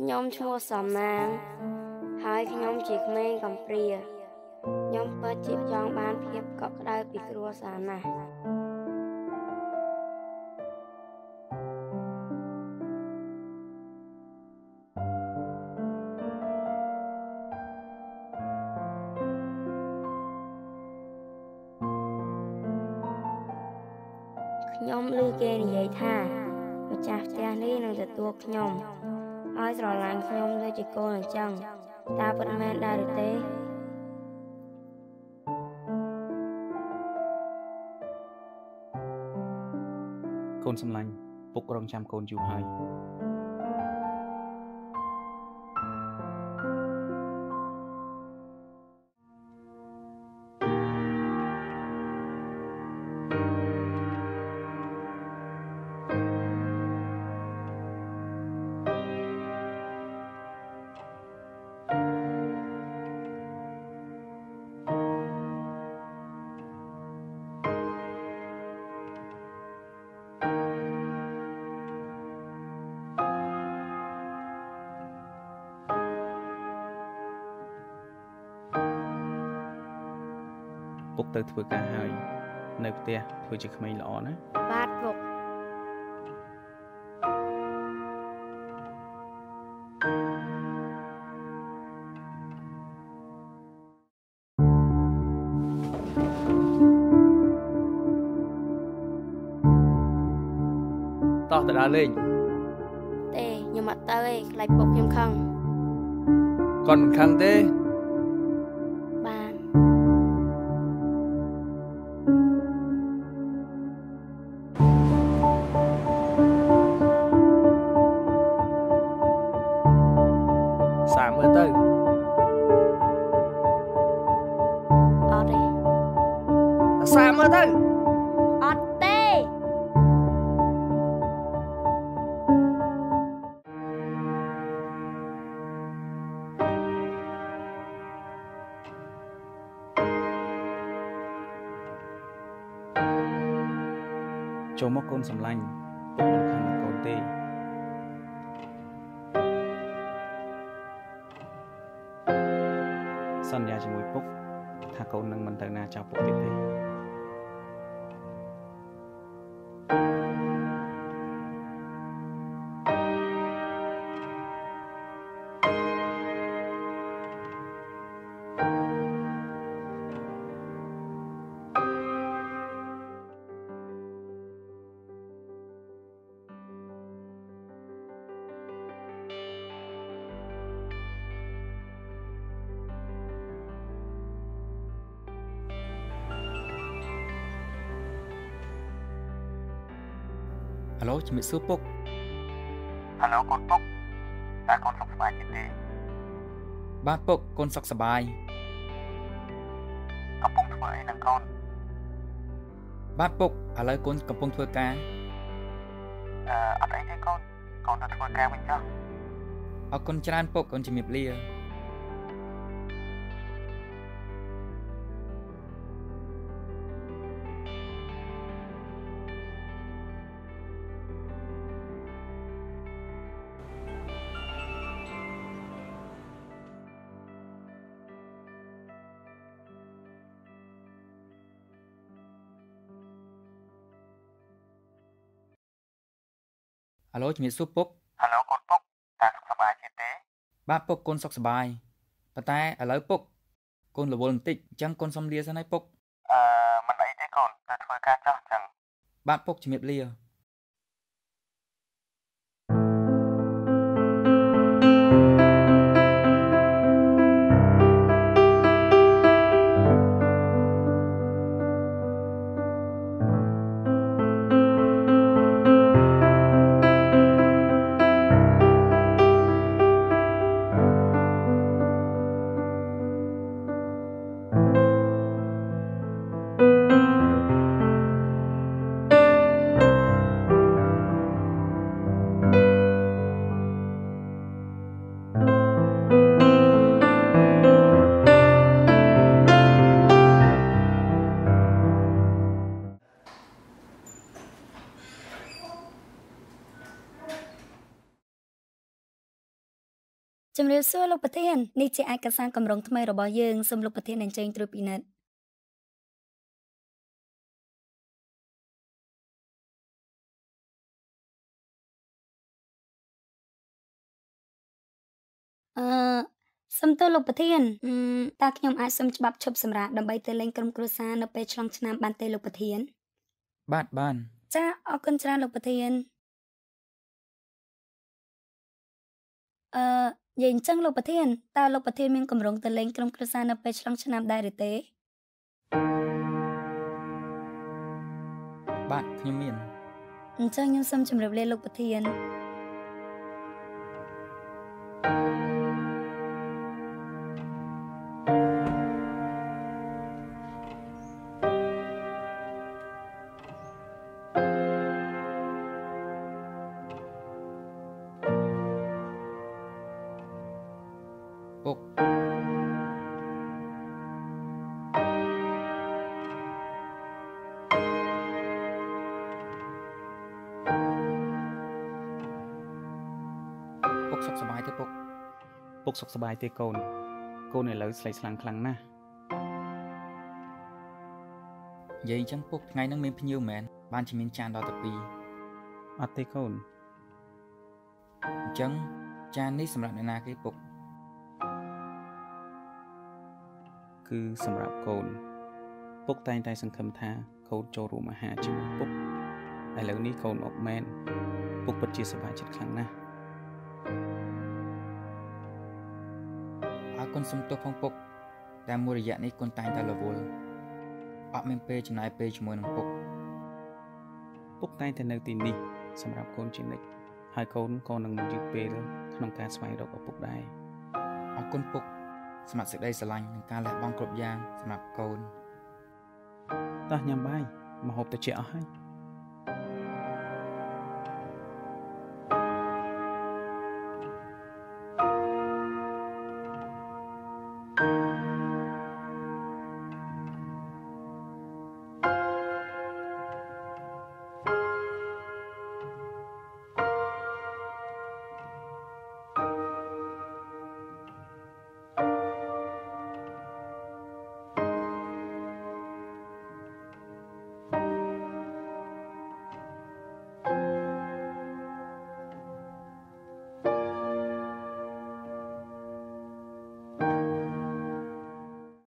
ខ្ញុំឈ្មោះសំណាង ហើយខ្ញុំជាក្មេងកំព្រាខ្ញុំពិតជាចង់បានភាពកក់ក្ដៅពីគ្រួសារណាស់ ខ្ញុំឮគេនិយាយថា ម្ចាស់ផ្ទះនេះនឹងទទួលខ្ញុំឲ្យស្រឡាញ់ខ្ញុំដូចជាកូនអញ្ចឹងតើពិតមែនដែរឬទេកូនសម្លាញ់ពុករងចាំកូនយូរហើយ ពុកទៅធ្វើការហើយ នៅផ្ទះធ្វើជាក្មេងល្អណាបាទពុកតោះទៅដើរលេងទេខ្ញុំអត់ទៅទេខ្លាចពុកខ្ញុំខឹងគាត់មិនខឹងទេ មើលទៅអត់ទេសាមើលទៅអត់ទេចូលមកកូនសម្លាញ់ពុកមិនខឹងនឹងកូនទេ សន្យាជាមួយពុកថាកូននឹងមិនទៅណាចោលពុកទៀតទេ ឡូជំរាបសួរពុកហៅឡូកូនពុកតើកូនសុខសប្បាយទេទេបាទពុកកូនសុខសប្បាយកំពុងធ្វើអីនឹងកូនបាទពុកឥឡូវកូនកំពុងធ្វើការអឺអត់អីទេកូនកូនទៅធ្វើការវិញចុះអរគុណច្រើនពុកកូនជំរាបលា ឡូជំរាបសួរពុកហៅឡូកូនពុកតើសុខសប្បាយទេទេបាទពុកកូនសុខសប្បាយប៉ុន្តែឥឡូវពុកកូនរវល់បន្តិចអញ្ចឹងកូនសុំលាសិនហើយពុកអឺមិនអីទេកូនទៅធ្វើការចុះអញ្ចឹងបាទពុកជំរាបលា ជំរាបសួរលោកប្រធាននេះជាឯកសារកម្រងថ្មីរបស់យើងសូមលោកប្រធានអញ្ជើញត្រួតពិនិត្យអឺសំទោសលោកប្រធានតើខ្ញុំអាចសុំច្បាប់ឈប់សម្រាកដើម្បីទៅលេងក្រុមគ្រួសារនៅពេលឆ្លងឆ្នាំបានទេលោកប្រធាន បាទបាន ចាអរគុណច្រើនលោកប្រធានអឺ និយាយអញ្ចឹងលោកប្រធានតើលោកប្រធានមានកម្រងទៅលេងក្រុមគ្រួសារនៅពេលឆ្លងឆ្នាំដែរឬទេបាទខ្ញុំមានអញ្ចឹងខ្ញុំសូមជម្រាបលាលោកប្រធាន សុខសប្បាយទេពុកពុកសុខសប្បាយទេកូនកូនឥឡូវស្លេកស្លាំងខ្លាំងណាស់និយាយអញ្ចឹងពុកថ្ងៃហ្នឹងមានភ្ញៀវមែនបានជាមានចានដល់តែពីរអត់ទេកូនអញ្ចឹងចាននេះសម្រាប់អ្នកណាគេពុកគឺសម្រាប់កូនពុកតែងតែសង្ឃឹមថាកូនចូលរួមអាហារជាមួយពុកឥឡូវនេះកូនអុកមែនពុកពិតជាសប្បាយចិត្តខ្លាំងណាស់ គុណសំទោសផងពុកតែមួយរយៈនេះគុណតែងតែរវល់អត់មានពេលចំណាយពេលជាមួយនឹងពុកពុកតែងតែនៅទីនេះសម្រាប់កូនជានិច្ចហើយកូនក៏នឹងមិនយឺតពេលក្នុងការស្វែងរកឪពុកដែរអរគុណពុកសម្រាប់សេចក្តីស្រឡាញ់និងការលះបង់គ្រប់យ៉ាងសម្រាប់កូនតោះញ៉ាំបាយមកហូបទៅជាអស់ហើយ